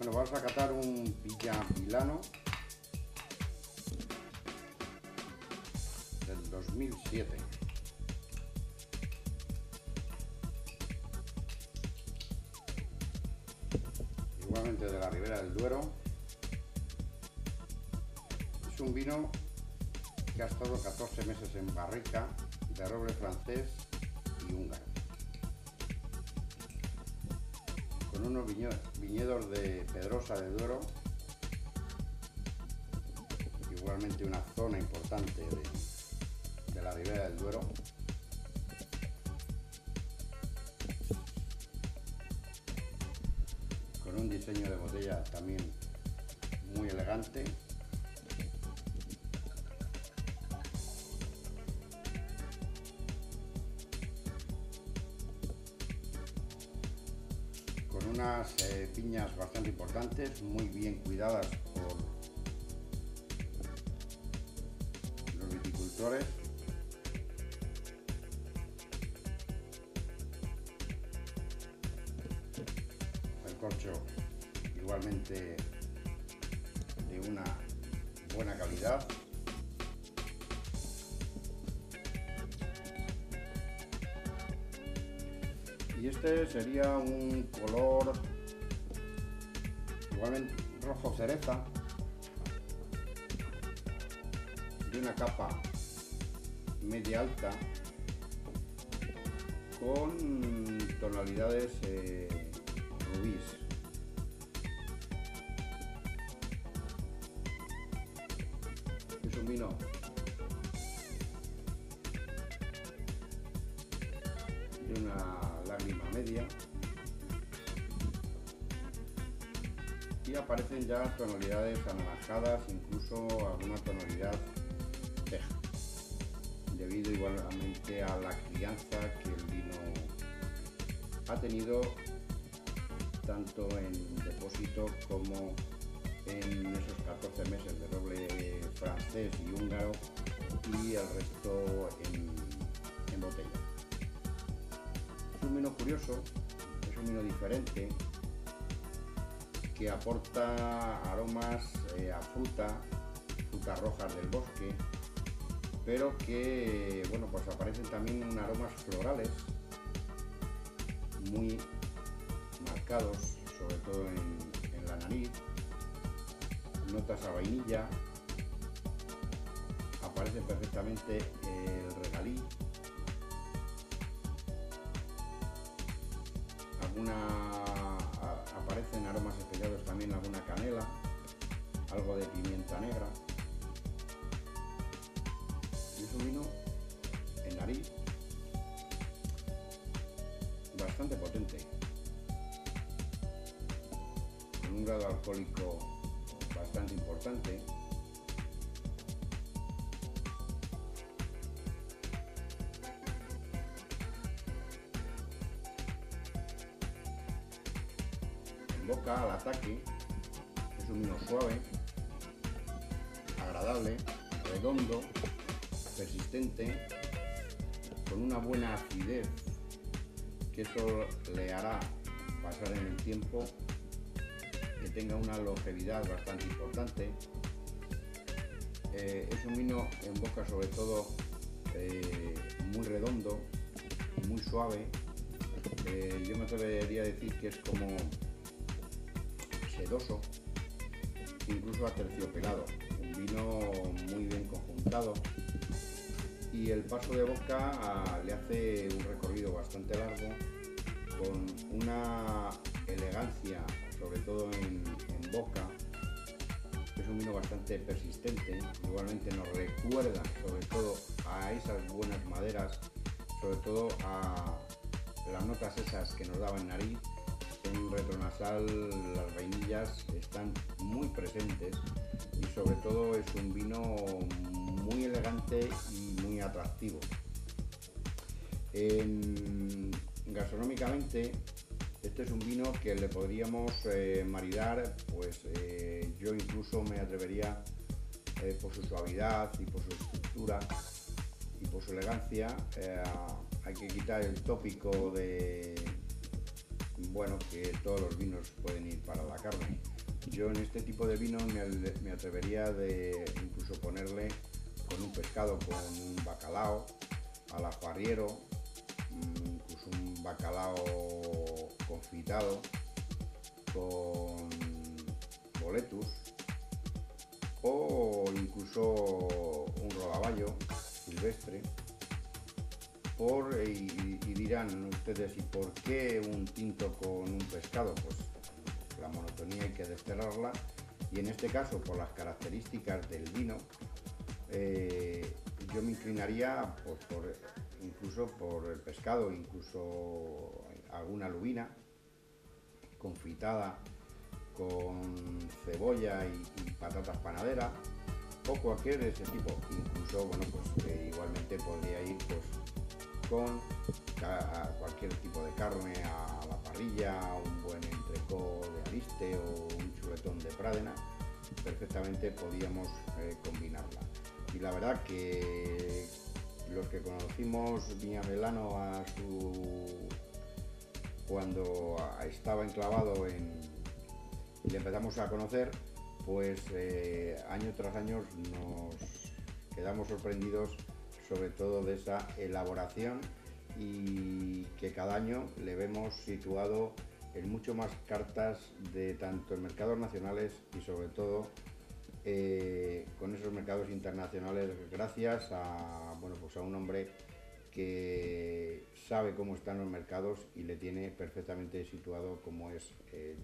Bueno, vamos a catar un Villa Milano del 2007. Igualmente de la Ribera del Duero. Es un vino que ha estado 14 meses en barrica de roble francés unos viñedos de Pedrosa de Duero, igualmente una zona importante de, de la ribera del Duero. Con un diseño de botella también muy elegante unas eh, piñas bastante importantes, muy bien cuidadas por los viticultores. El corcho igualmente de una buena calidad. Y este sería un color igualmente rojo cereza. De una capa media alta con tonalidades eh, rubíes. Es un vino y aparecen ya tonalidades anaranjadas, incluso alguna tonalidad teja, debido igualmente a la crianza que el vino ha tenido tanto en depósito como en esos 14 meses de roble francés y húngaro y el resto en botella vino curioso, es un vino diferente, que aporta aromas eh, a fruta, frutas rojas del bosque, pero que, bueno, pues aparecen también aromas florales muy marcados, sobre todo en, en la nariz, notas a vainilla, aparece perfectamente el regalí, aparecen aromas especiados también alguna canela, algo de pimienta negra. Y es un vino en nariz bastante potente, con un grado alcohólico bastante importante. Boca al ataque. Es un vino suave, agradable, redondo, persistente, con una buena acidez, que eso le hará pasar en el tiempo, que tenga una longevidad bastante importante. Eh, es un vino en boca sobre todo eh, muy redondo, muy suave. Eh, yo me atrevería a decir que es como sedoso, incluso aterciopelado, un vino muy bien conjuntado y el paso de boca ah, le hace un recorrido bastante largo con una elegancia, sobre todo en, boca. Es un vino bastante persistente, igualmente nos recuerda sobre todo a esas buenas maderas, sobre todo a las notas esas que nos daban nariz en retronasal las vainillas están muy presentes y sobre todo es un vino muy elegante y muy atractivo. gastronómicamente este es un vino que le podríamos eh, maridar, pues eh, yo incluso me atrevería eh, por su suavidad y por su estructura y por su elegancia, hay que quitar el tópico de bueno, que todos los vinos pueden ir para la carne. yo en este tipo de vino me, atrevería de incluso ponerle con un pescado, con un bacalao, al ajuarriero, mm, incluso un bacalao confitado, con boletus, o incluso un rodaballo silvestre. Por, y, y, dirán ustedes, ¿y por qué un tinto con un pescado? Pues la monotonía hay que desterrarla y en este caso por las características del vino eh, yo me inclinaría pues, por, incluso por el pescado, incluso alguna lubina confitada con cebolla y, patatas panaderas o cualquier de ese tipo. Incluso, bueno, pues eh, igualmente podría ir pues con cualquier tipo de carne a la parrilla, un buen entrecó de aliste o un chuletón de prádena, perfectamente podíamos eh, combinarla. Y la verdad que los que conocimos Melano a su cuando estaba enclavado en y le empezamos a conocer, pues eh, año tras año nos quedamos sorprendidos sobre todo de esa elaboración y que cada año le vemos situado en mucho más cartas de tanto en mercados nacionales y sobre todo eh, con esos mercados internacionales gracias a, bueno, pues a un hombre que sabe cómo están los mercados y le tiene perfectamente situado como es eh,